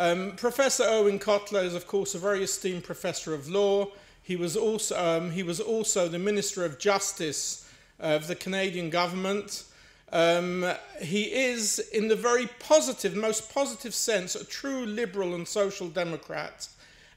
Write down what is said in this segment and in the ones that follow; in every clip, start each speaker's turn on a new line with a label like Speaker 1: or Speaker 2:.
Speaker 1: Um, professor Irwin Cotler is, of course, a very esteemed professor of law. He was also, um, he was also the Minister of Justice of the Canadian government. Um, he is, in the very positive, most positive sense, a true liberal and social democrat,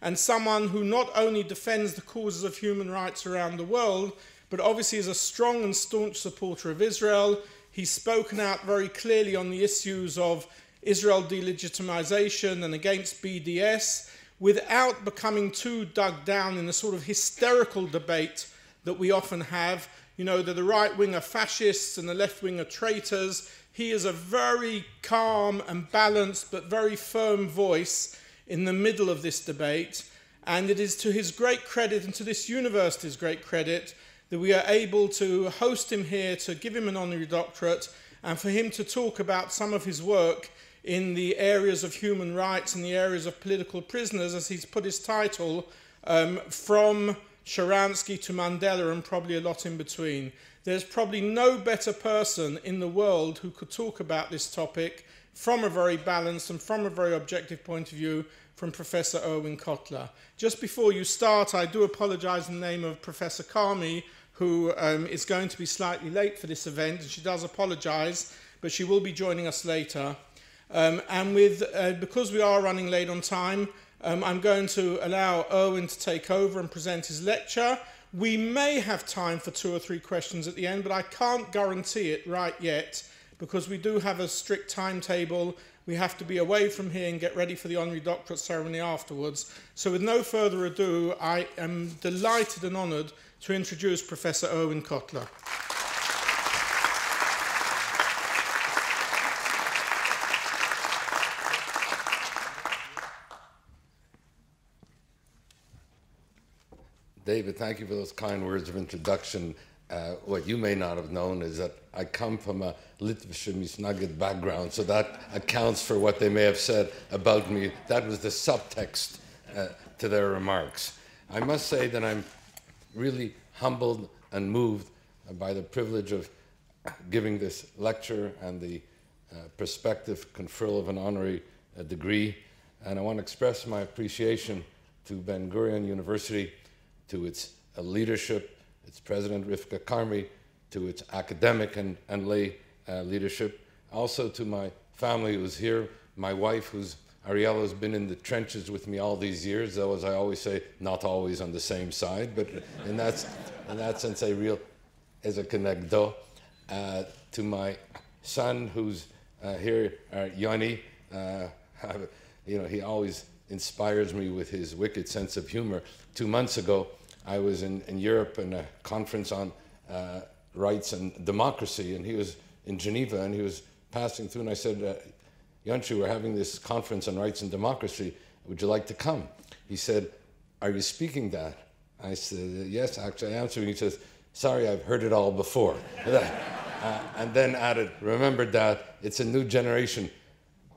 Speaker 1: and someone who not only defends the causes of human rights around the world, but obviously is a strong and staunch supporter of Israel. He's spoken out very clearly on the issues of Israel delegitimization and against BDS without becoming too dug down in the sort of hysterical debate that we often have you know, that the right wing are fascists and the left wing are traitors. He is a very calm and balanced but very firm voice in the middle of this debate. And it is to his great credit and to this university's great credit that we are able to host him here to give him an honorary doctorate and for him to talk about some of his work in the areas of human rights and the areas of political prisoners, as he's put his title, um, from Sharansky to Mandela and probably a lot in between. There's probably no better person in the world who could talk about this topic from a very balanced and from a very objective point of view from Professor Irwin Cotler. Just before you start, I do apologize in the name of Professor Carmi, who um, is going to be slightly late for this event, and she does apologize, but she will be joining us later. Um, and with, uh, because we are running late on time, um, I'm going to allow Irwin to take over and present his lecture. We may have time for two or three questions at the end, but I can't guarantee it right yet because we do have a strict timetable. We have to be away from here and get ready for the honorary doctorate ceremony afterwards. So with no further ado, I am delighted and honoured to introduce Professor Irwin Cotler.
Speaker 2: David, thank you for those kind words of introduction. Uh, what you may not have known is that I come from a Litvische Misnagid background, so that accounts for what they may have said about me. That was the subtext uh, to their remarks. I must say that I'm really humbled and moved by the privilege of giving this lecture and the uh, prospective conferral of an honorary uh, degree. And I want to express my appreciation to Ben Gurion University to its uh, leadership, its president Rivka Carmi, to its academic and, and lay uh, leadership, also to my family who's here, my wife who's Ariella has been in the trenches with me all these years, though, as I always say, not always on the same side, but in that, in that sense, a real ezer kenegdo. Uh, to my son, who's uh, here, uh, Yoni, uh, you know, he always inspires me with his wicked sense of humor. Two months ago, I was in, in Europe in a conference on uh, rights and democracy, and he was in Geneva, and he was passing through, and I said, uh, Yanshu, we're having this conference on rights and democracy. Would you like to come? He said, Are you speaking that? I said, Yes, actually, I am speaking. He says, Sorry, I've heard it all before. uh, and then added, Remember that it's a new generation.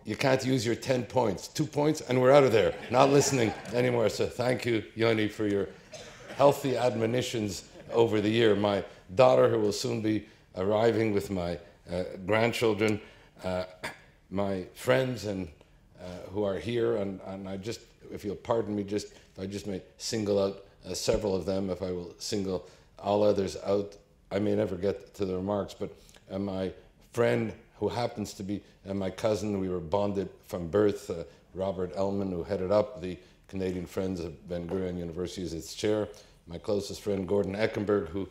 Speaker 2: You can't use your 10 points. Two points, and we're out of there. Not listening anymore. So thank you, Yoni, for your healthy admonitions over the year. My daughter, who will soon be arriving with my uh, grandchildren, uh, my friends, and uh, who are here, and, and I just, if you'll pardon me, just I just may single out uh, several of them. If I will single all others out, I may never get to the remarks. But uh, my friend, who happens to be my cousin, we were bonded from birth. Robert Ellman, who headed up the Canadian Friends of Ben Gurion University as its chair. My closest friend Gordon Echenberg, who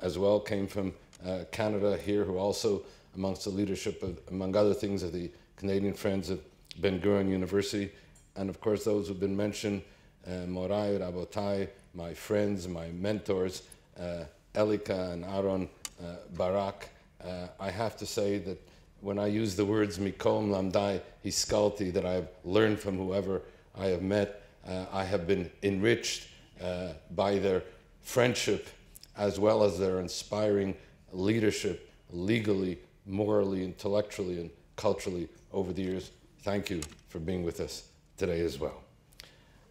Speaker 2: as well came from uh, Canada here, who also amongst the leadership of, among other things, of the Canadian Friends of Ben Gurion University. And of course, those who've been mentioned, uh, Moray, Rabotai, my friends, my mentors, uh, Elika and Aaron uh, Barak. Uh, I have to say that when I use the words Mikom Lamdai Hiskalti, that I've learned from whoever I have met, uh, I have been enriched uh, by their friendship as well as their inspiring leadership legally, morally, intellectually, and culturally over the years. Thank you for being with us today as well.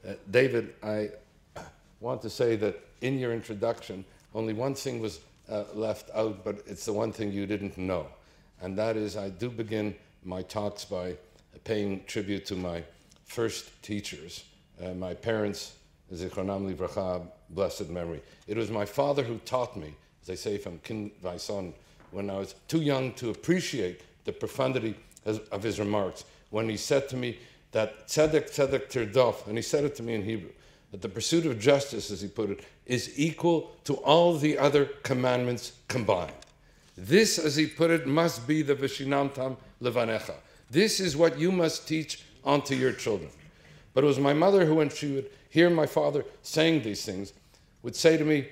Speaker 2: Uh, David, I want to say that in your introduction, only one thing was uh, left out, but it's the one thing you didn't know. And that is, I do begin my talks by paying tribute to my first teachers. Uh, my parents, Zichronam Livracha, blessed memory. It was my father who taught me, as I say from Kin Vaison, when I was too young to appreciate the profundity of his remarks, when he said to me that tzedek tzedek tirdof, and he said it to me in Hebrew, that the pursuit of justice, as he put it, is equal to all the other commandments combined. This, as he put it, must be the Vishinamtam Levanecha. This is what you must teach unto your children. But it was my mother who, when she would hear my father saying these things, would say to me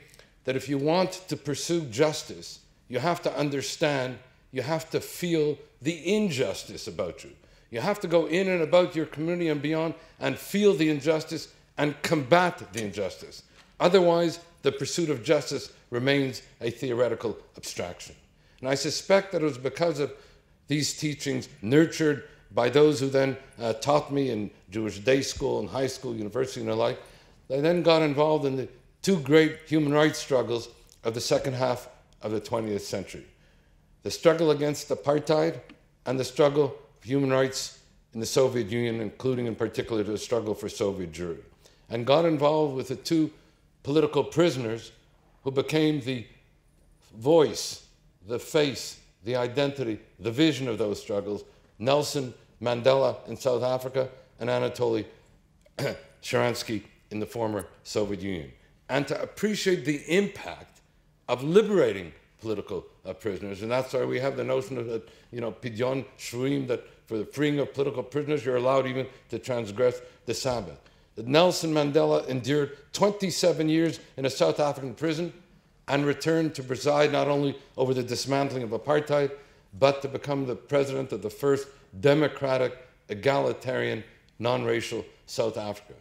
Speaker 2: that if you want to pursue justice, you have to understand, you have to feel the injustice about you. You have to go in and about your community and beyond and feel the injustice and combat the injustice. Otherwise, the pursuit of justice remains a theoretical abstraction. And I suspect that it was because of these teachings nurtured by those who then uh, taught me in Jewish day school and high school, university, and the like. I then got involved in the two great human rights struggles of the second half of the 20th century the struggle against apartheid and the struggle for human rights in the Soviet Union, including in particular the struggle for Soviet Jewry. And got involved with the two political prisoners who became the voice, the face, the identity, the vision of those struggles Nelson Mandela in South Africa and Anatoly Sharansky in the former Soviet Union. And to appreciate the impact of liberating political uh, prisoners. And that's why we have the notion of, that, you know, pidyon shvuim, that for the freeing of political prisoners, you're allowed even to transgress the Sabbath. That Nelson Mandela endured 27 years in a South African prison and returned to preside not only over the dismantling of apartheid, but to become the president of the first democratic, egalitarian, non racial South Africa.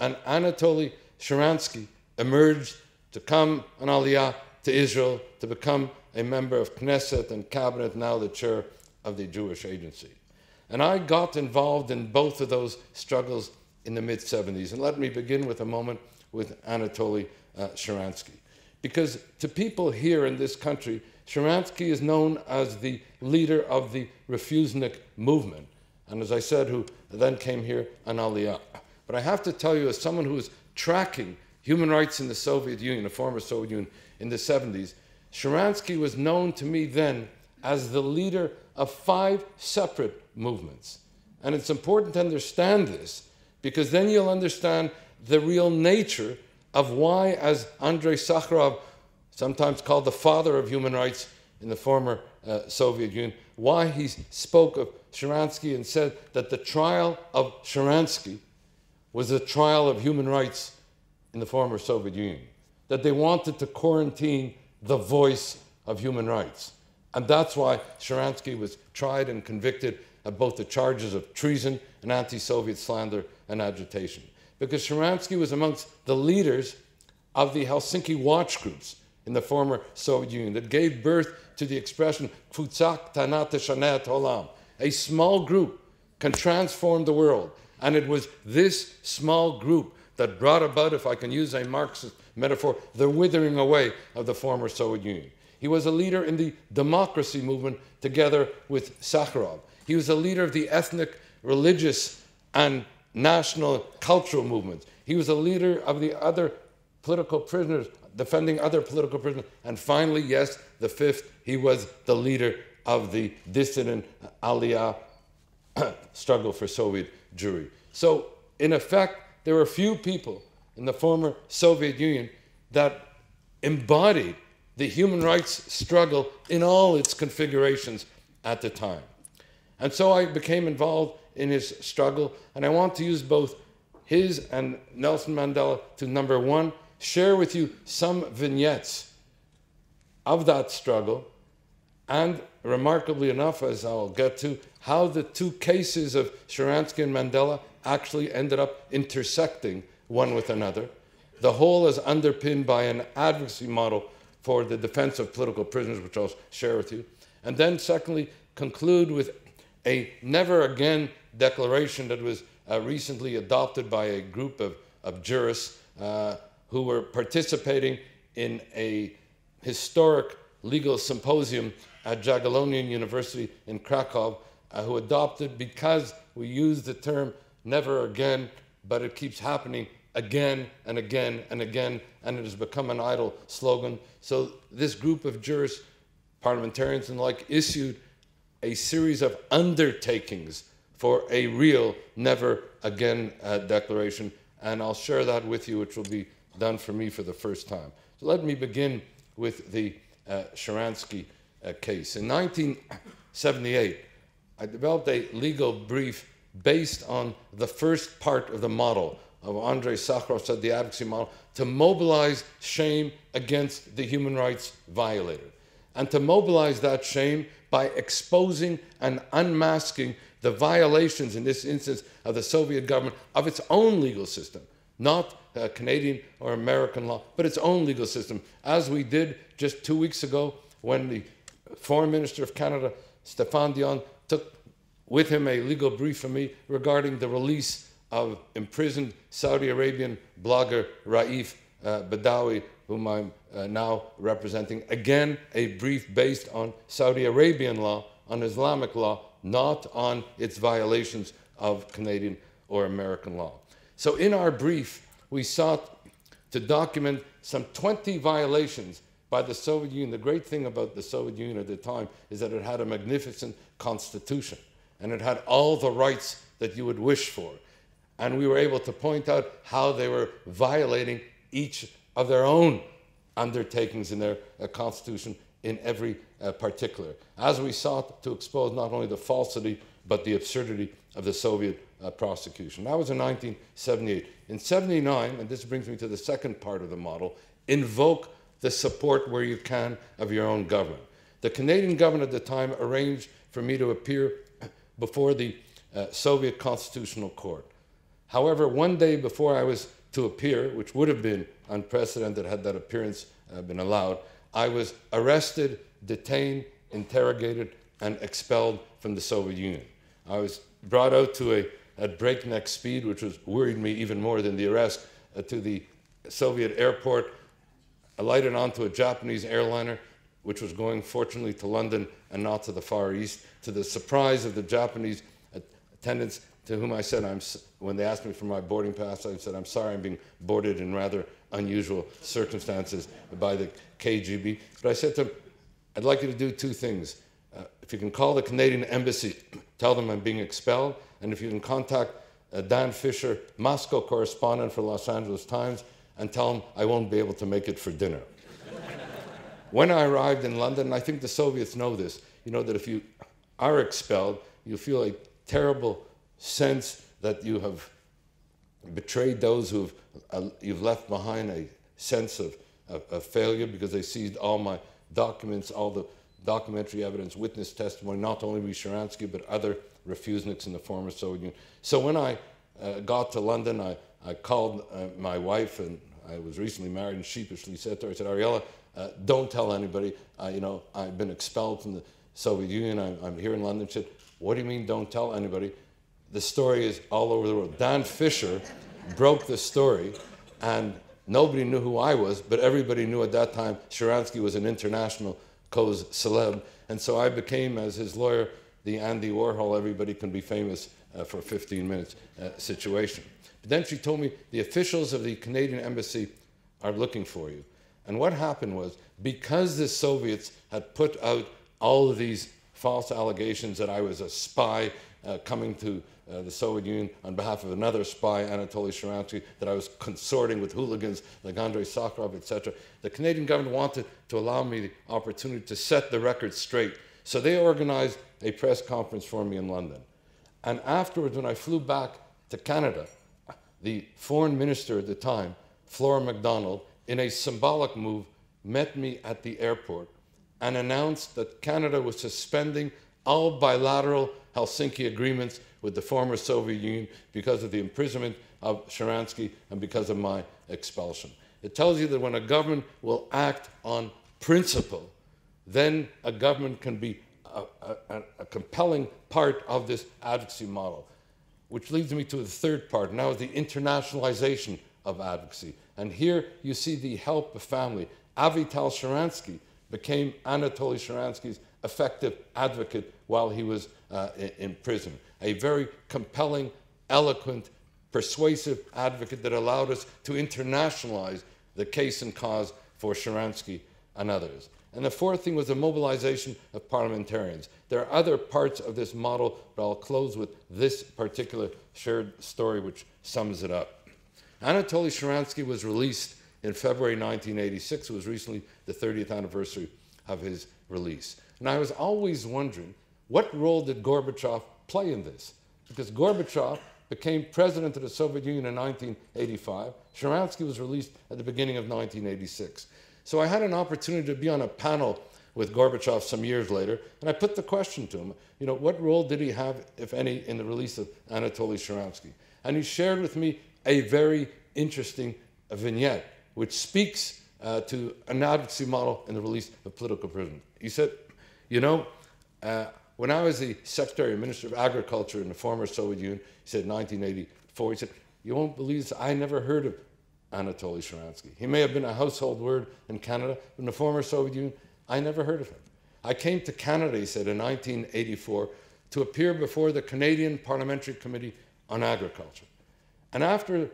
Speaker 2: And Anatoly Sharansky emerged to come on Aliyah to Israel to become a member of Knesset and cabinet, now the chair of the Jewish Agency. And I got involved in both of those struggles in the mid 70s. And let me begin with a moment with Anatoly uh, Sharansky. Because to people here in this country, Sharansky is known as the leader of the Refusenik movement. And as I said, who then came here on Aliyah. But I have to tell you, as someone who was tracking human rights in the Soviet Union, the former Soviet Union, in the 70s, Sharansky was known to me then as the leader of five separate movements. And it's important to understand this because then you'll understand the real nature of why, as Andrei Sakharov sometimes called the father of human rights in the former uh, Soviet Union, why he spoke of Sharansky and said that the trial of Sharansky was a trial of human rights in the former Soviet Union, that they wanted to quarantine the voice of human rights. And that's why Sharansky was tried and convicted of both the charges of treason and anti Soviet slander and agitation. Because Sharansky was amongst the leaders of the Helsinki watch groups in the former Soviet Union that gave birth to the expression Kfutzak Tanat Shanet Olam. A small group can transform the world. And it was this small group that brought about, if I can use a Marxist metaphor, the withering away of the former Soviet Union. He was a leader in the democracy movement together with Sakharov. He was a leader of the ethnic, religious, and national cultural movements. He was a leader of the other political prisoners defending other political prisoners. And finally, yes, the fifth, he was the leader of the dissident Aliyah struggle for Soviet Jewry. So, in effect, there were few people in the former Soviet Union that embodied the human rights struggle in all its configurations at the time. And so I became involved in his struggle, and I want to use both his and Nelson Mandela to number one, share with you some vignettes of that struggle, and remarkably enough, as I'll get to, how the two cases of Sharansky and Mandela actually ended up intersecting one with another. The whole is underpinned by an advocacy model for the defense of political prisoners, which I'll share with you. And then, secondly, conclude with a never again declaration that was uh, recently adopted by a group of, of jurists uh, who were participating in a historic legal symposium at Jagiellonian University in Krakow, uh, who adopted, because we use the term never again, but it keeps happening again and again and again, and it has become an idle slogan. So this group of jurists, parliamentarians and like, issued a series of undertakings for a real never again uh, declaration, and I'll share that with you, which will be done for me for the first time. So let me begin with the uh, Sharansky uh, case. In 1978, I developed a legal brief based on the first part of the model of Andrei Sakharov said the advocacy model to mobilize shame against the human rights violator and to mobilize that shame by exposing and unmasking the violations in this instance of the Soviet government of its own legal system, not uh, Canadian or American law, but its own legal system, as we did just two weeks ago when the Foreign Minister of Canada, Stéphane Dion, took with him a legal brief from me regarding the release of imprisoned Saudi Arabian blogger Raif uh, Badawi, whom I'm uh, now representing. Again, a brief based on Saudi Arabian law, on Islamic law, not on its violations of Canadian or American law. So, in our brief, we sought to document some 20 violations by the Soviet Union. The great thing about the Soviet Union at the time is that it had a magnificent constitution and it had all the rights that you would wish for. And we were able to point out how they were violating each of their own undertakings in their uh, constitution in every uh, particular, as we sought to expose not only the falsity but the absurdity of the Soviet uh, prosecution. That was in 1978. In 79, and this brings me to the second part of the model, invoke the support where you can of your own government. The Canadian government at the time arranged for me to appear before the uh, Soviet Constitutional Court. However, one day before I was to appear, which would have been unprecedented had that appearance uh, been allowed, I was arrested, detained, interrogated, and expelled from the Soviet Union. I was brought out to a at breakneck speed, which was worried me even more than the arrest, uh, to the Soviet airport, alighted onto a Japanese airliner, which was going fortunately to London and not to the Far East, to the surprise of the Japanese attendants to whom I said, I'm, when they asked me for my boarding pass, I said, I'm sorry I'm being boarded in rather unusual circumstances by the KGB. But I said to them, I'd like you to do two things. Uh, if you can call the Canadian embassy, tell them I'm being expelled, and if you can contact uh, Dan Fisher, Moscow correspondent for Los Angeles Times, and tell him I won't be able to make it for dinner. when I arrived in London, I think the Soviets know this, you know that if you are expelled, you feel a terrible sense that you have betrayed those who uh, you've left behind a sense of, of, of, failure because they seized all my documents, all the documentary evidence, witness testimony, not only with Sharansky, but other refuseniks in the former Soviet Union. So when I uh, got to London, I, I called uh, my wife, and I was recently married, and sheepishly said to her, I said, Ariella, uh, don't tell anybody, you know, I've been expelled from the Soviet Union, I'm, I'm here in London. She said, what do you mean don't tell anybody? The story is all over the world. Dan Fisher broke the story, and nobody knew who I was, but everybody knew at that time Sharansky was an international cause celeb. And so I became, as his lawyer, the Andy Warhol, everybody can be famous uh, for 15 minutes uh, situation. But then she told me the officials of the Canadian embassy are looking for you. And what happened was because the Soviets had put out all of these false allegations that I was a spy uh, coming to uh, the Soviet Union on behalf of another spy, Anatoly Sharansky, that I was consorting with hooligans like Andrei Sakharov, etc. The Canadian government wanted to allow me the opportunity to set the record straight. So they organized a press conference for me in London. And afterwards, when I flew back to Canada, the foreign minister at the time, Flora MacDonald, in a symbolic move, met me at the airport and announced that Canada was suspending all bilateral Helsinki agreements with the former Soviet Union because of the imprisonment of Sharansky and because of my expulsion. It tells you that when a government will act on principle, then a government can be a, a, a, compelling part of this advocacy model. Which leads me to the third part, now the internationalization of advocacy. And here you see the help of family. Avital Sharansky became Anatoly Sharansky's effective advocate while he was uh, in, prison. A very compelling eloquent, persuasive advocate that allowed us to internationalize the case and cause for Sharansky and others. And the fourth thing was the mobilization of parliamentarians. There are other parts of this model, but I'll close with this particular shared story which sums it up. Anatoly Sharansky was released in February 1986. It was recently the 30th anniversary of his release. And I was always wondering what role did Gorbachev play in this? Because Gorbachev became president of the Soviet Union in 1985. Sharansky was released at the beginning of 1986. So I had an opportunity to be on a panel with Gorbachev some years later, and I put the question to him, you know, what role did he have, if any, in the release of Anatoly Sharansky? And he shared with me a very interesting vignette, which speaks uh, to an advocacy model in the release of political prisoners. He said, you know, uh, when I was the Secretary and Minister of Agriculture in the former Soviet Union, he said 1984, he said, you won't believe this, I never heard of Anatoly Sharansky. He may have been a household word in Canada, but in the former Soviet Union, I never heard of him. I came to Canada, he said, in 1984 to appear before the Canadian Parliamentary Committee on Agriculture. And after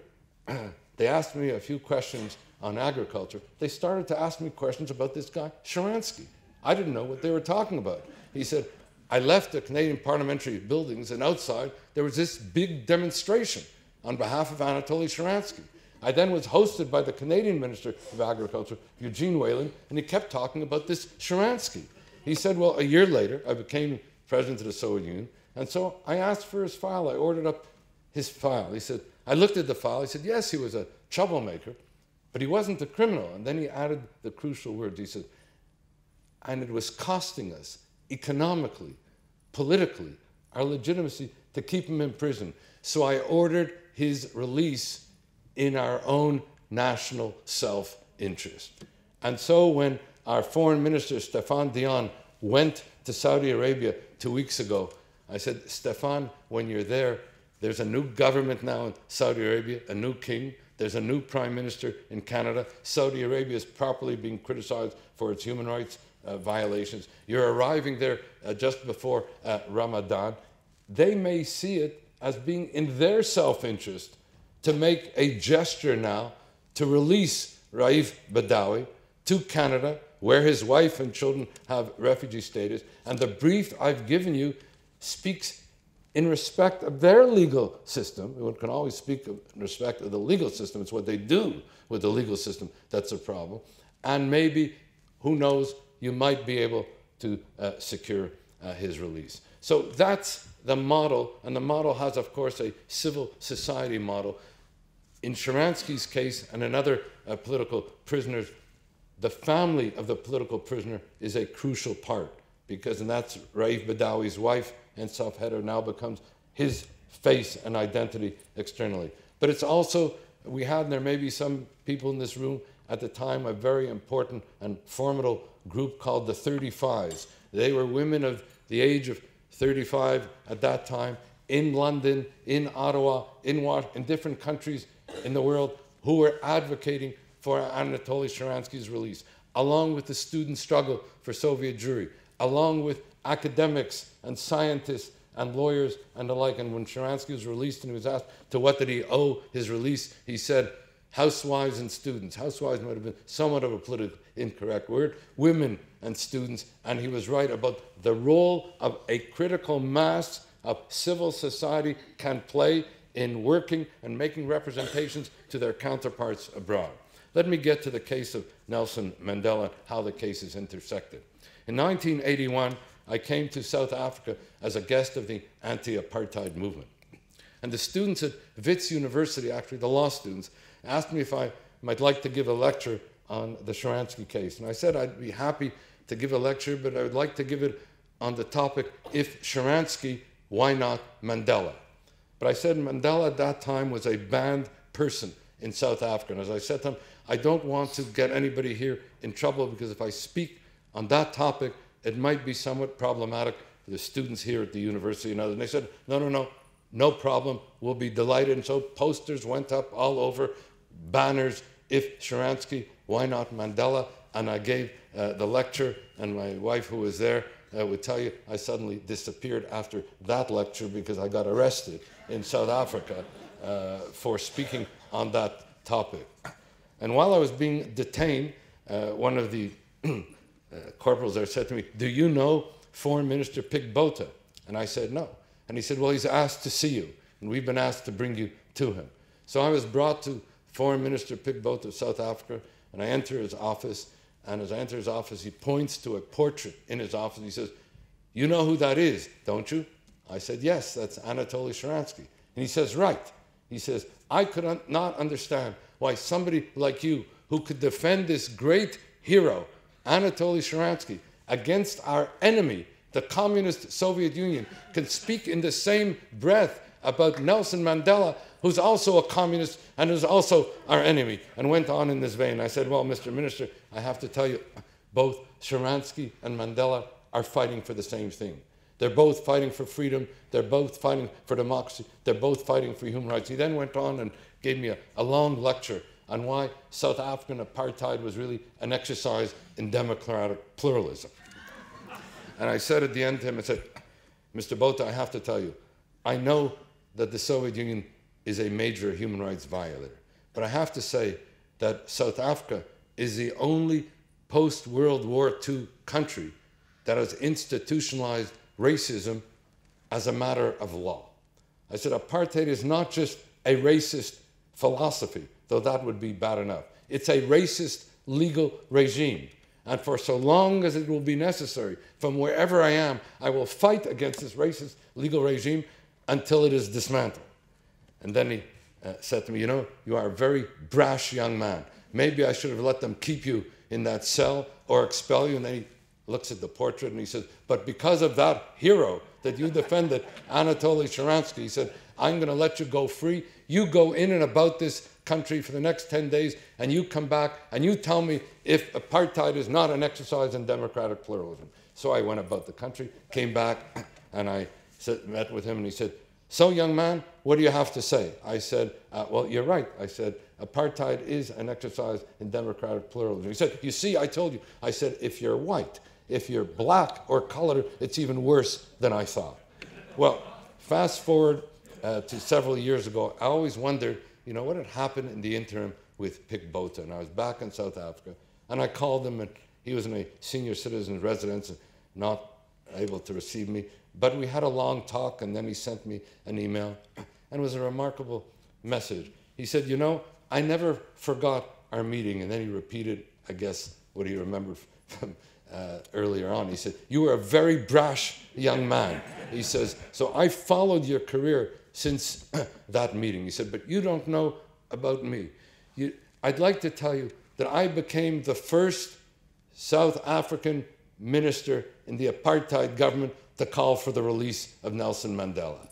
Speaker 2: they asked me a few questions on agriculture, they started to ask me questions about this guy, Sharansky. I didn't know what they were talking about. He said, I left the Canadian parliamentary buildings, and outside there was this big demonstration on behalf of Anatoly Sharansky. I then was hosted by the Canadian Minister of Agriculture, Eugene Whelan, and he kept talking about this Sharansky. He said, Well, a year later, I became president of the Soviet Union, and so I asked for his file. I ordered up his file. He said, I looked at the file. He said, Yes, he was a troublemaker, but he wasn't a criminal. And then he added the crucial words. He said, And it was costing us economically, politically, our legitimacy to keep him in prison. So I ordered his release in our own national self interest. And so when our foreign minister, Stéphane Dion, went to Saudi Arabia two weeks ago, I said, Stefan, when you're there, there's a new government now in Saudi Arabia, a new king. There's a new prime minister in Canada. Saudi Arabia is properly being criticized for its human rights uh, violations. You're arriving there uh, just before uh, Ramadan. They may see it as being in their self interest to make a gesture now to release Raif Badawi to Canada, where his wife and children have refugee status. And the brief I've given you speaks in respect of their legal system. One can always speak in respect of the legal system. It's what they do with the legal system that's a problem. And maybe, who knows, you might be able to uh, secure uh, his release. So that's the model, and the model has, of course, a civil society model. In Sharansky's case and another uh, political prisoners, the family of the political prisoner is a crucial part because, and that's Raif Badawi's wife Ensaf Haidar now becomes his face and identity externally. But it's also, we had, and there may be some people in this room at the time, a very important and formidable group called the 35s. They were women of the age of 35 at that time in London, in Ottawa, in, in different countries in the world who were advocating for Anatoly Sharansky's release, along with the student struggle for Soviet Jewry, along with academics and scientists and lawyers and the like. And when Sharansky was released and he was asked to what did he owe his release, he said, housewives and students. Housewives might have been somewhat of a politically incorrect word, women and students, and he was right about the role of a critical mass of civil society can play in working and making representations to their counterparts abroad. Let me get to the case of Nelson Mandela, how the cases intersected. In 1981, I came to South Africa as a guest of the anti apartheid movement. And the students at Wits University, actually the law students, asked me if I might like to give a lecture on the Sharansky case. And I said I'd be happy to give a lecture, but I would like to give it on the topic if Sharansky, why not Mandela? But I said Mandela at that time was a banned person in South Africa. And as I said to them, I don't want to get anybody here in trouble because if I speak on that topic, it might be somewhat problematic for the students here at the university and others. And they said, no, no, no, no problem. We'll be delighted. And so posters went up all over banners, if Sharansky, why not Mandela? And I gave uh, the lecture, and my wife, who was there, uh, would tell you I suddenly disappeared after that lecture because I got arrested in South Africa uh, for speaking on that topic. And while I was being detained, uh, one of the uh, corporals there said to me, Do you know Foreign Minister Pik Botha? And I said, No. And he said, Well, he's asked to see you, and we've been asked to bring you to him. So I was brought to Foreign Minister Pik Botha of South Africa, and I enter his office. And as I enter his office, he points to a portrait in his office. He says, You know who that is, don't you? I said, Yes, that's Anatoly Sharansky. And he says, Right. He says, I could un- not understand why somebody like you, who could defend this great hero, Anatoly Sharansky, against our enemy, the communist Soviet Union, can speak in the same breath about Nelson Mandela, who's also a communist and is also our enemy, and went on in this vein. I said, Well, Mr. Minister, I have to tell you, both Sharansky and Mandela are fighting for the same thing. They're both fighting for freedom. They're both fighting for democracy. They're both fighting for human rights. He then went on and gave me a, a long lecture on why South African apartheid was really an exercise in democratic pluralism. And I said at the end to him, I said, Mr. Botha, I have to tell you, I know that the Soviet Union is a major human rights violator. But I have to say that South Africa is the only post World War II country that has institutionalized racism as a matter of law. I said apartheid is not just a racist philosophy, though that would be bad enough. It's a racist legal regime. And for so long as it will be necessary, from wherever I am, I will fight against this racist legal regime until it is dismantled. And then he uh, said to me, You know, you are a very brash young man. Maybe I should have let them keep you in that cell or expel you. And then he looks at the portrait and he says, But because of that hero that you defended, Anatoly Sharansky, he said, I'm going to let you go free. You go in and about this country for the next 10 days and you come back and you tell me if apartheid is not an exercise in democratic pluralism. So I went about the country, came back, and I met with him and he said, So, young man, what do you have to say? I said, uh, Well, you're right. I said, Apartheid is an exercise in democratic pluralism. He said, You see, I told you. I said, If you're white, if you're black or colored, it's even worse than I thought. Well, fast forward uh, to several years ago, I always wondered, you know, what had happened in the interim with Pik Botha. And I was back in South Africa, and I called him, and he was in a senior citizen residence, not able to receive me. But we had a long talk, and then he sent me an email, and it was a remarkable message. He said, You know, I never forgot our meeting. And then he repeated, I guess, what he remembered from uh, earlier on. He said, You were a very brash young man. He says, So I followed your career since that meeting. He said, But you don't know about me. You, I'd like to tell you that I became the first South African minister in the apartheid government to call for the release of Nelson Mandela.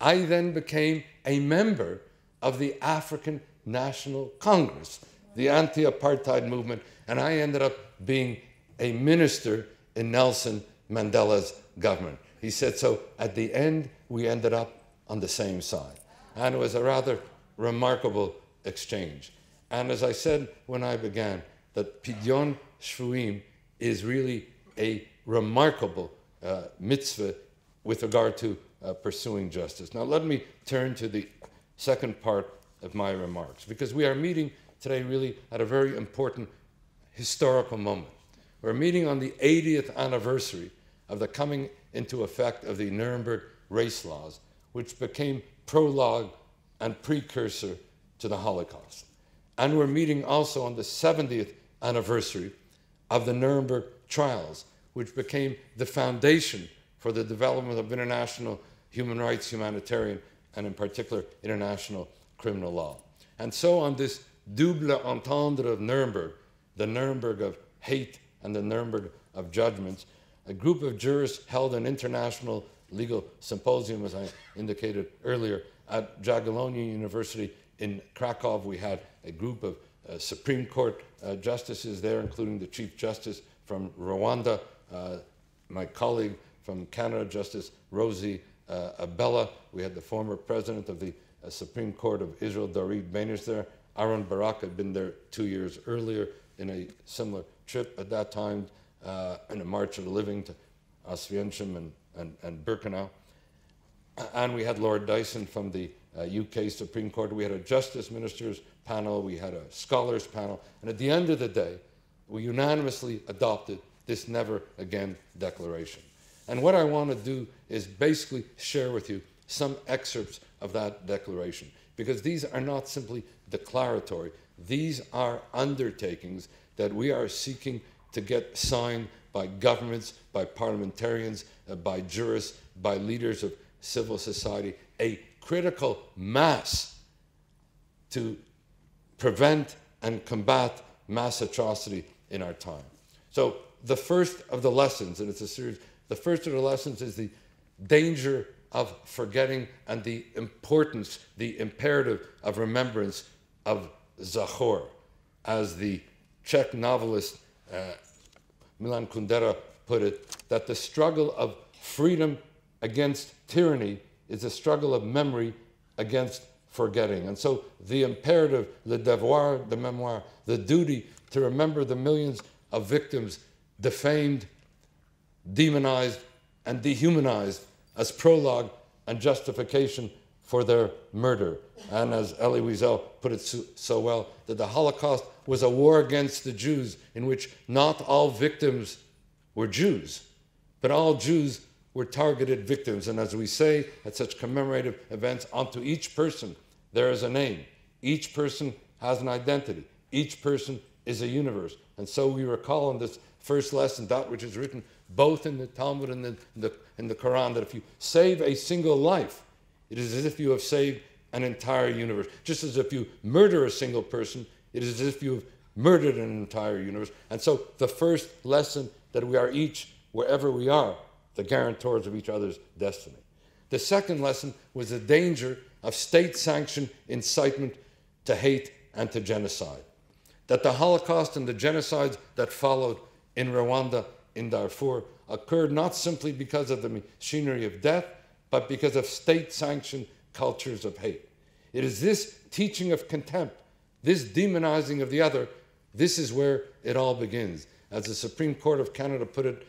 Speaker 2: I then became a member of the African National Congress, the anti apartheid movement, and I ended up being a minister in Nelson Mandela's government. He said, so at the end, we ended up on the same side. And it was a rather remarkable exchange. And as I said when I began, that Pidyon Shvuim is really a remarkable uh, mitzvah with regard to uh, pursuing justice. Now, let me turn to the second part of my remarks, because we are meeting today really at a very important historical moment. We're meeting on the 80th anniversary of the coming into effect of the Nuremberg race laws, which became prologue and precursor to the Holocaust. And we're meeting also on the 70th anniversary of the Nuremberg trials, which became the foundation for the development of international human rights, humanitarian, and in particular, international criminal law. And so, on this double entendre of Nuremberg, the Nuremberg of hate and the Nuremberg of judgments, a group of jurists held an international legal symposium, as I indicated earlier, at Jagiellonian University in Krakow. We had a group of uh, Supreme Court uh, justices there, including the Chief Justice from Rwanda, uh, my colleague from Canada, Justice Rosie uh, Abella. We had the former president of the uh, Supreme Court of Israel, Dorit Beinisch, there. Aaron Barak had been there two years earlier in a similar trip at that time uh, in a March of the Living to Oswiecim and, and, and Birkenau. and we had Lord Dyson from the uh, UK Supreme Court. We had a Justice Ministers panel, we had a Scholars panel, and at the end of the day, we unanimously adopted this Never Again Declaration. And what I want to do is basically share with you some excerpts of that declaration, because these are not simply declaratory, these are undertakings that we are seeking to get signed by governments, by parliamentarians, uh, by jurists, by leaders of civil society, a critical mass to prevent and combat mass atrocity in our time. So, the first of the lessons, and it's a series, the first of the lessons is the danger of forgetting and the importance, the imperative of remembrance of Zachor, as the Czech novelist uh, Milan Kundera put it, that the struggle of freedom against tyranny is a struggle of memory against forgetting. And so the imperative, le devoir de mémoire, the duty to remember the millions of victims defamed, demonized, and dehumanized as prologue and justification for their murder. And as Elie Wiesel put it so, so, well, that the Holocaust was a war against the Jews in which not all victims were Jews, but all Jews were targeted victims. And as we say at such commemorative events, unto each person there is a name. Each person has an identity. Each person is a universe. And so we recall in this first lesson that which is written both in the Talmud and in the, in the Quran that if you save a single life, it is as if you have saved an entire universe. Just as if you murder a single person, it is as if you have murdered an entire universe. And so the first lesson that we are each, wherever we are, the guarantors of each other's destiny. The second lesson was the danger of state sanctioned incitement to hate and to genocide. That the Holocaust and the genocides that followed in Rwanda, in Darfur, occurred not simply because of the machinery of death, but because of state sanctioned cultures of hate. It is this teaching of contempt, this demonizing of the other, this is where it all begins. As the Supreme Court of Canada put it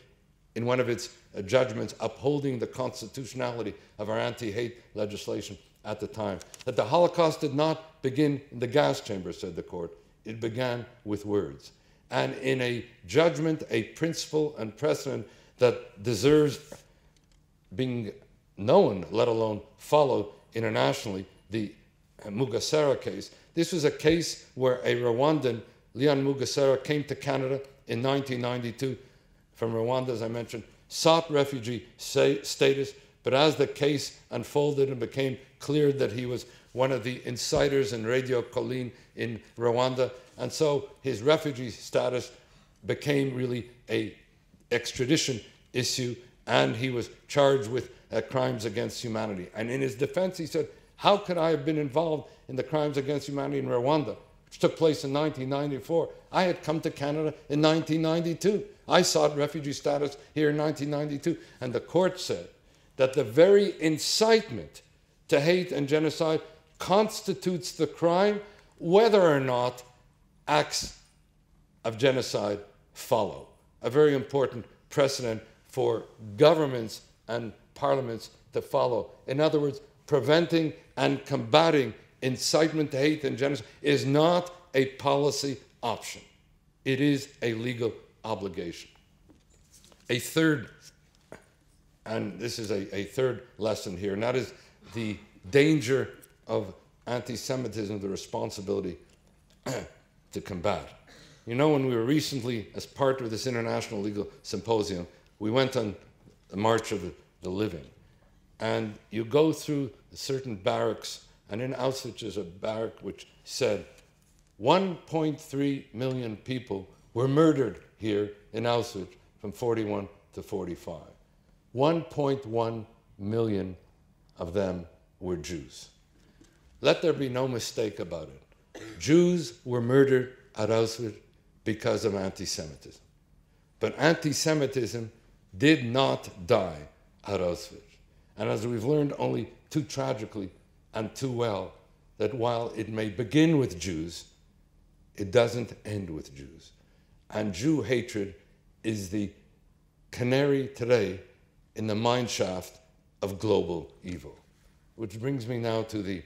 Speaker 2: in one of its uh, judgments upholding the constitutionality of our anti hate legislation at the time. That the Holocaust did not begin in the gas chamber, said the court, it began with words. And in a judgment, a principle and precedent that deserves being known, let alone followed internationally, the Mugesera case. This was a case where a Rwandan, Leon Mugesera, came to Canada in 1992 from Rwanda, as I mentioned, sought refugee status, but as the case unfolded and became clear that he was one of the insiders in Radio Colline in Rwanda, and so his refugee status became really a extradition issue, and he was charged with uh, crimes against humanity. And in his defense, he said, "How could I have been involved in the crimes against humanity in Rwanda?" which took place in 1994. I had come to Canada in 1992. I sought refugee status here in 1992. And the court said that the very incitement to hate and genocide constitutes the crime, whether or not acts of genocide follow. A very important precedent for governments and parliaments to follow. In other words, preventing and combating incitement to hate and genocide is not a policy option, it is a legal obligation. A third, and this is a, a third lesson here, and that is the danger of anti Semitism, the responsibility to combat. You know, when we were recently, as part of this International Legal Symposium, we went on the March of the Living. And you go through certain barracks and in Auschwitz, there's a barrack which said 1.3 million people were murdered here in Auschwitz from 41 to 45. 1.1 million of them were Jews. Let there be no mistake about it. Jews were murdered at Auschwitz because of anti Semitism. But anti Semitism did not die at Auschwitz. And as we've learned only too tragically and too well that while it may begin with Jews, it doesn't end with Jews. And Jew hatred is the canary today in the mine shaft of global evil. Which brings me now to the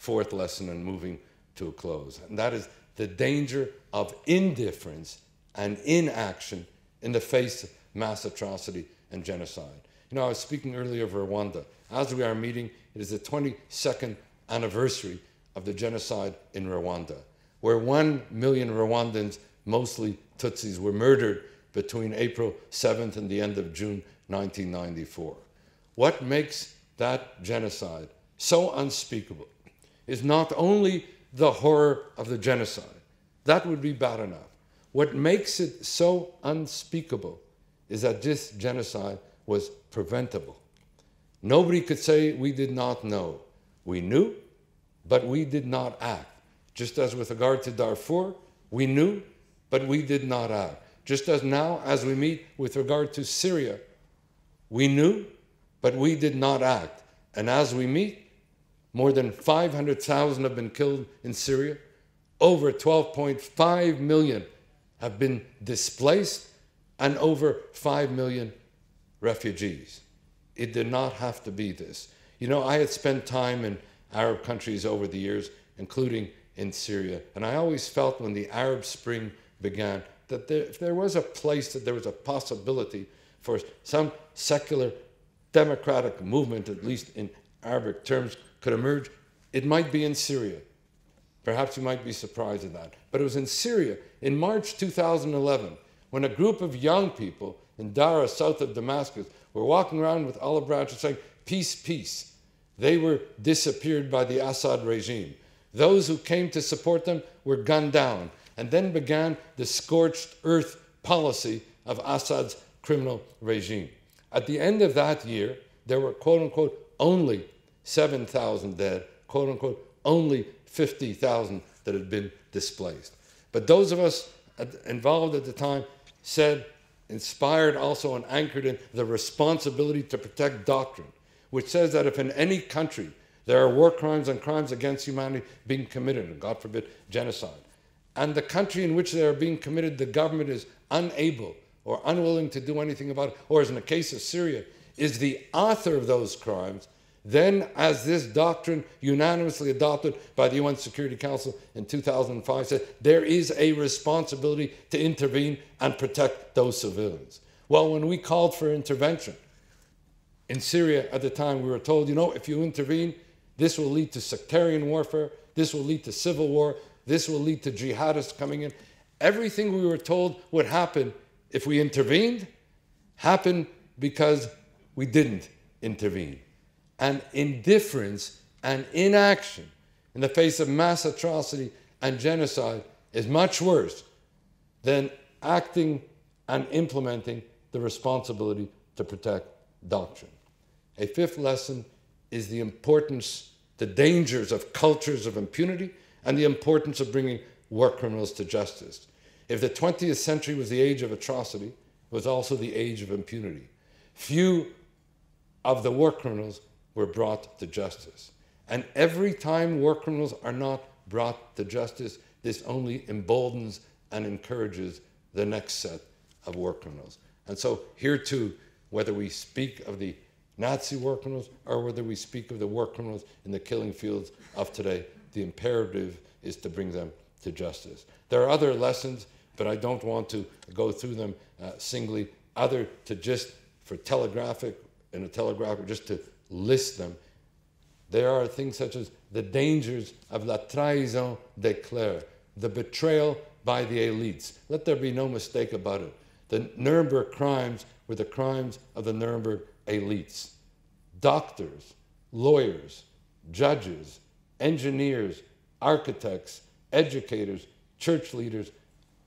Speaker 2: fourth lesson and moving to a close, and that is the danger of indifference and inaction in the face of mass atrocity and genocide. You know, I was speaking earlier of Rwanda. As we are meeting, it is the 22nd anniversary of the genocide in Rwanda, where one million Rwandans, mostly Tutsis, were murdered between April 7th and the end of June 1994. What makes that genocide so unspeakable is not only the horror of the genocide, that would be bad enough. What makes it so unspeakable is that this genocide was preventable. Nobody could say we did not know. We knew, but we did not act. Just as with regard to Darfur, we knew, but we did not act. Just as now, as we meet with regard to Syria, we knew, but we did not act. And as we meet, more than 500,000 have been killed in Syria. Over 12.5 million have been displaced, and over 5 million refugees. It did not have to be this. You know, I had spent time in Arab countries over the years, including in Syria, and I always felt when the Arab Spring began that there, if there was a place that there was a possibility for some secular democratic movement, at least in Arabic terms, could emerge, it might be in Syria. Perhaps you might be surprised at that. But it was in Syria in March 2011 when a group of young people in Dara, south of Damascus, were walking around with olive branches saying, Peace, peace. They were disappeared by the Assad regime. Those who came to support them were gunned down. And then began the scorched earth policy of Assad's criminal regime. At the end of that year, there were quote unquote only 7,000 dead, quote unquote, only 50,000 that had been displaced. But those of us involved at the time said, inspired also and anchored in the responsibility to protect doctrine, which says that if in any country there are war crimes and crimes against humanity being committed, and God forbid, genocide, and the country in which they are being committed, the government is unable or unwilling to do anything about it, or as in the case of Syria, is the author of those crimes, then, as this doctrine unanimously adopted by the UN Security Council in 2005 said, there is a responsibility to intervene and protect those civilians. Well, when we called for intervention in Syria at the time, we were told, you know, if you intervene, this will lead to sectarian warfare, this will lead to civil war, this will lead to jihadists coming in. Everything we were told would happen if we intervened happened because we didn't intervene and indifference and inaction in the face of mass atrocity and genocide is much worse than acting and implementing the responsibility to protect doctrine. A fifth lesson is the importance, the dangers of cultures of impunity, and the importance of bringing war criminals to justice. If the 20th century was the age of atrocity, it was also the age of impunity. Few of the war criminals were brought to justice. And every time war criminals are not brought to justice, this only emboldens and encourages the next set of war criminals. And so, here too, whether we speak of the Nazi war criminals or whether we speak of the war criminals in the killing fields of today, the imperative is to bring them to justice. There are other lessons, but I don't want to go through them uh, singly, other to just for telegraphic, in a telegraphic, just to list them. There are things such as the dangers of la trahison des clercs, the betrayal by the elites. Let there be no mistake about it. The Nuremberg crimes were the crimes of the Nuremberg elites. Doctors, lawyers, judges, engineers, architects, educators, church leaders,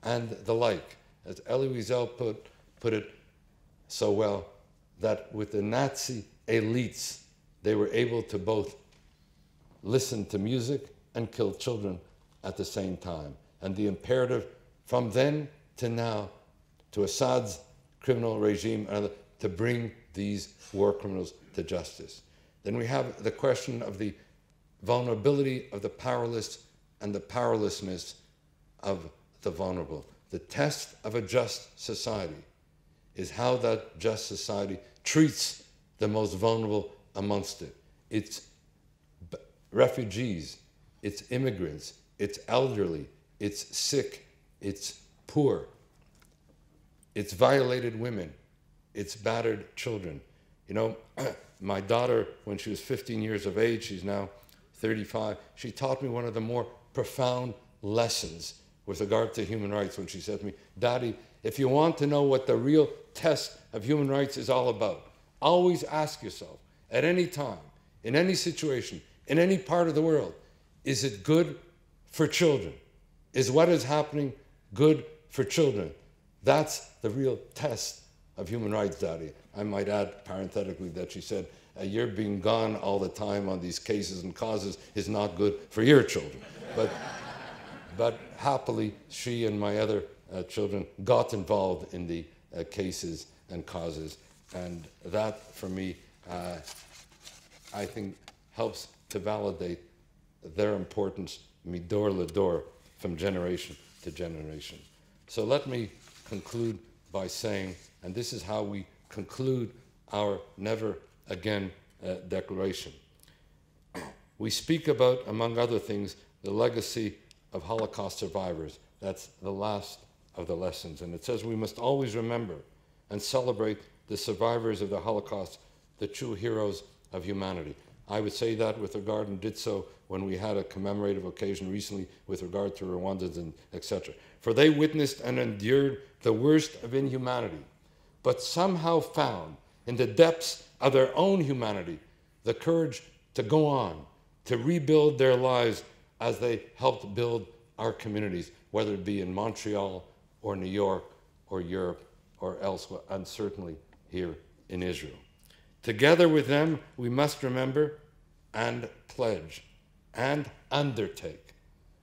Speaker 2: and the like. As Elie Wiesel put, put it so well, that with the Nazi elites, they were able to both listen to music and kill children at the same time. And the imperative from then to now to Assad's criminal regime and to bring these war criminals to justice. Then we have the question of the vulnerability of the powerless and the powerlessness of the vulnerable. The test of a just society is how that just society treats the most vulnerable amongst it. It's refugees, it's immigrants, it's elderly, it's sick, it's poor, it's violated women, it's battered children. You know, my daughter, when she was 15 years of age, she's now 35, she taught me one of the more profound lessons with regard to human rights when she said to me, Daddy, if you want to know what the real test of human rights is all about, always ask yourself at any time, in any situation, in any part of the world, is it good for children? Is what is happening good for children? That's the real test of human rights, Daddy. I might add parenthetically that she said, uh, You're being gone all the time on these cases and causes is not good for your children. But, but happily, she and my other uh, children got involved in the uh, cases and causes. And that, for me, uh, I think helps to validate their importance, midor ledor, from generation to generation. So let me conclude by saying, and this is how we conclude our never again uh, declaration. We speak about, among other things, the legacy of Holocaust survivors. That's the last of the lessons. And it says we must always remember and celebrate the survivors of the Holocaust, the true heroes of humanity. I would say that with regard and did so when we had a commemorative occasion recently with regard to Rwandans and etc. For they witnessed and endured the worst of inhumanity, but somehow found in the depths of their own humanity the courage to go on, to rebuild their lives as they helped build our communities, whether it be in Montreal or New York or Europe or elsewhere, and certainly here in Israel. Together with them, we must remember and pledge and undertake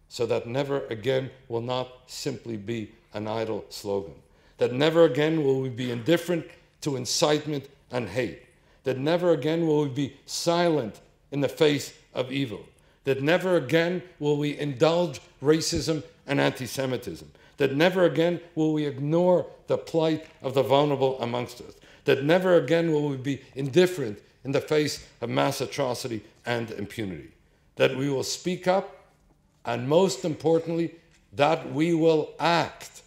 Speaker 2: so that never again will not simply be an idle slogan, that never again will we be indifferent to incitement and hate, that never again will we be silent in the face of evil, that never again will we indulge racism and anti Semitism, that never again will we ignore the plight of the vulnerable amongst us, that never again will we be indifferent in the face of mass atrocity and impunity. That we will speak up, and most importantly, that we will act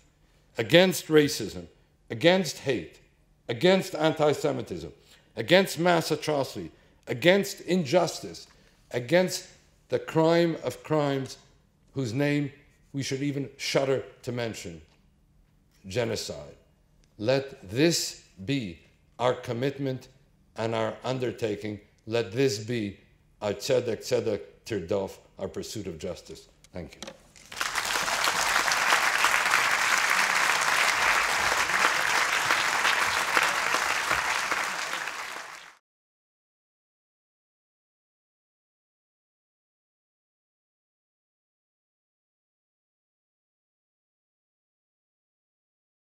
Speaker 2: against racism, against hate, against anti Semitism, against mass atrocity, against injustice, against the crime of crimes whose name we should even shudder to mention genocide. Let this be our commitment and our undertaking. Let this be our tzedek tzedek tirdof, our pursuit of justice. Thank you.